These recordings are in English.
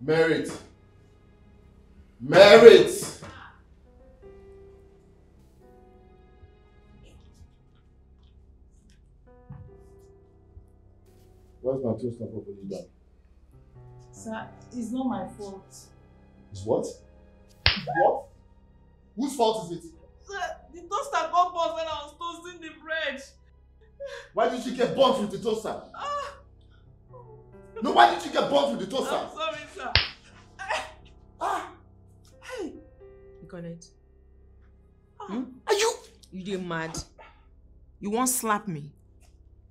Merit. Merit. Where's my toaster properly done? Sir, it's not my fault. It's what? What? Whose fault is it? Sir, the toaster got burnt when I was toasting the bread. Why did you get burnt with the toaster? Ah, No, why did you get burnt with the toaster? Connect. Hmm? Are you? You dey mad? You won't slap me?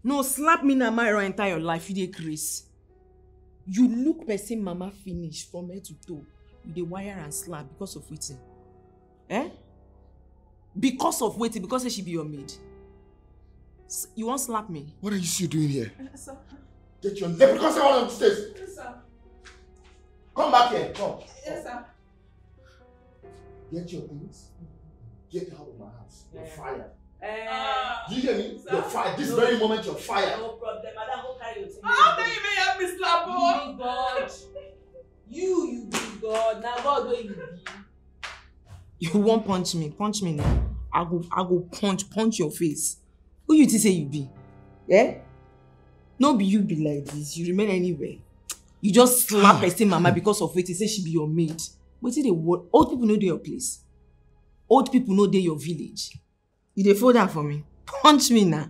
No, slap me na my entire life. You dey craze. You look person mama finish from head to toe. You dey wire and slap because of waiting. Eh? Because of waiting, Because she be your maid. S- You wan slap me? What are you still doing here? Yes, sir. Get your leprechaun out of the stairs. Yes, sir. Come back here. Come. Yes, sir. Get your things. Get out of my house. You're fired. Eh. Ah. Do you hear me? Sir? You're fired. This No. very moment, you're fired. No problem. Madam, go carry your thing. How can you make help me slap her? You be God. You, you be God. Na God wey you be. You wan punch me? Punch me now. I go I go punch punch your face. Who you think say you be? Yeah? No be you be like this. You remain anywhere. You just slap ah. person mama because of wetin say she be your maid. Wetin dey worry? Old people no dey your place. Old people no dey your village. You dey fold am for me? Punch me na.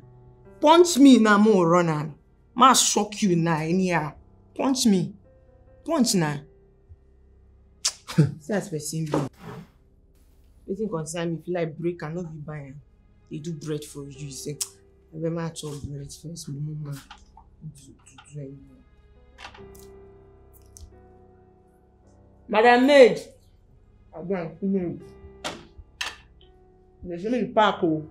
Punch me na mo run am. Ma shock you na anyhow. Punch me. Punch na. See as person be. wetin concern me if you like break am no be buy am dey do bread for you you say abeg ma chop bread first mumu ma do do do anyhow. Madam maid abeg maid dey say make you pack o